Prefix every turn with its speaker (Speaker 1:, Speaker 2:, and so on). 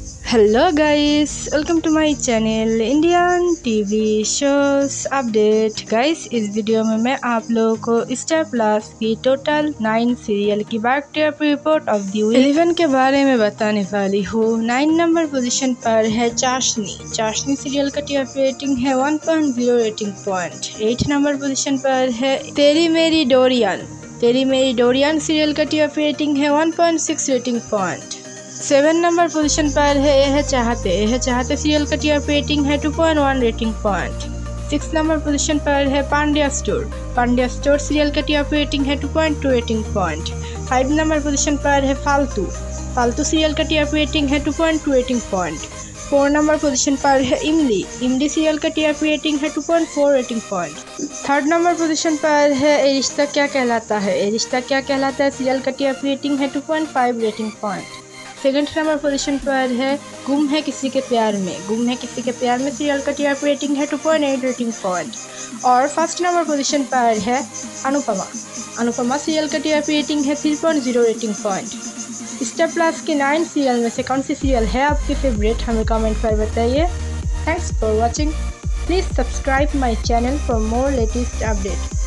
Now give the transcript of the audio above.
Speaker 1: Hello guys welcome to my channel Indian TV shows update guys इस video में मैं आप लोगों को स्टार प्लस की टोटल नाइन सीरियल की back report of the eleven के बारे में बताने वाली हूँ। नाइन नंबर पोजीशन पर है चाशनी चाशनी सीरियल का टीआरपी रेटिंग है one point zero rating point eight number position पर है तेरी मेरी डोरियन तेरी मेरी डोरियन सीरियल का टीआरपी रेटिंग है one point six rating point seven number position पर है यह चाहते यह चाहते सीरियल का टीआर रेटिंग है two point one rating point six number position पर है Pandya Store Pandya Store serial का टीआर रेटिंग है two point two rating point five number position पर है फालतू फालतू सीरियल का टीआर रेटिंग है two point two rating point four number position पर है इमली इमली सीरियल का टीआर रेटिंग है two point four rating point third number position पर है, ए रिश्ता क्या कहलाता है, ए रिश्ता क्या कहलाता है सीरियल का टीआर रेटिंग है two point five rating point second number position पर है, गुम है किसी के प्यार में। गुम है किसी के प्यार में सीरियल का टीआरपी रेटिंग है two point eight rating point और फ़र्स्ट नंबर पोजीशन पर है अनुपमा। अनुपमा सीरियल का टीआरपी रेटिंग है three point zero rating point Star Plus के नाइन सीरियल में से कौन सी सीरियल है आपकी फेवरेट हमें कमेंट पर बताइए। Thanks for watching please subscribe my channel for more latest update